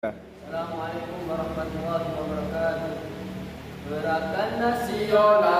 Assalamualaikum warahmatullahi wabarakatuh. Gerakan nasional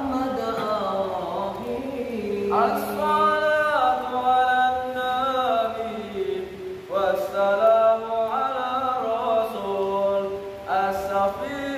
Sabrina.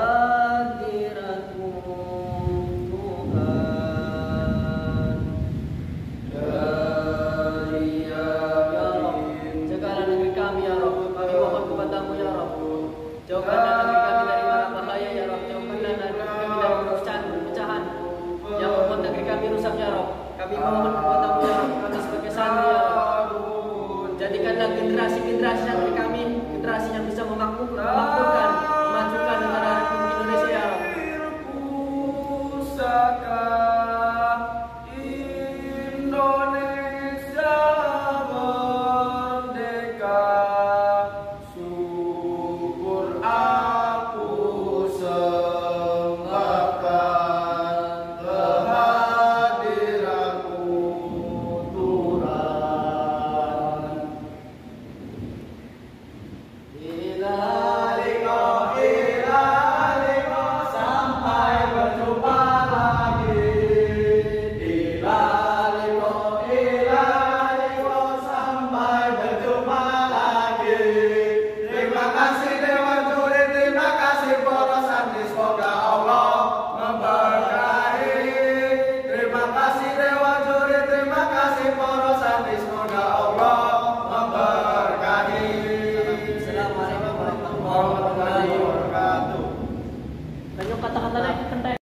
아.